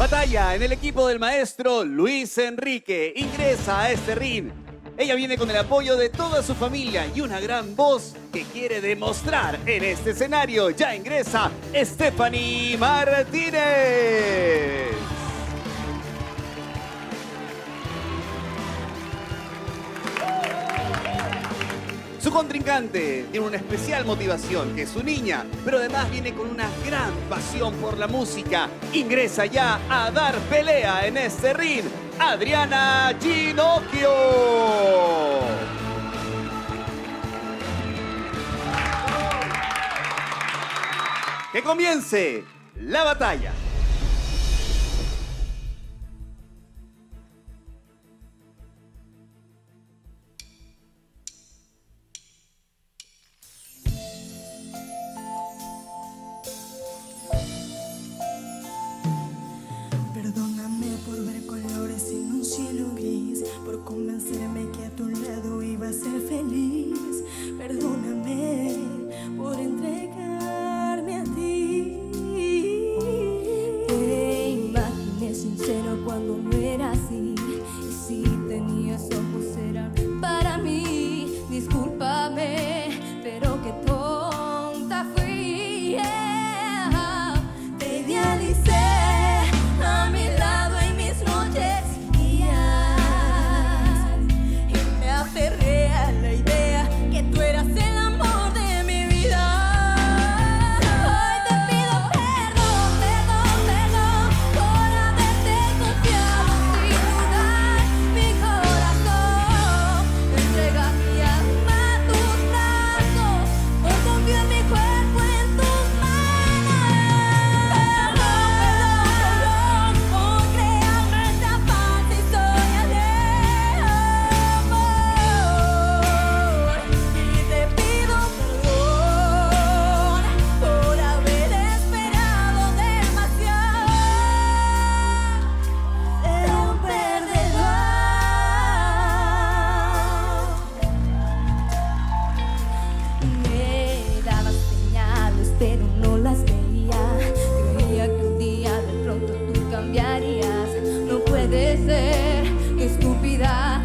Batalla en el equipo del maestro Luis Enrique. Ingresa a este ring. Ella viene con el apoyo de toda su familia y una gran voz que quiere demostrar en este escenario. Ya ingresa Stephanie Martínez. Su contrincante tiene una especial motivación, que es su niña, pero además viene con una gran pasión por la música. Ingresa ya a dar pelea en este ring, Adriana Ginocchio. Que comience la batalla. Por convencerme que a tu lado iba a ser feliz. Perdóname No puede ser, qué estúpida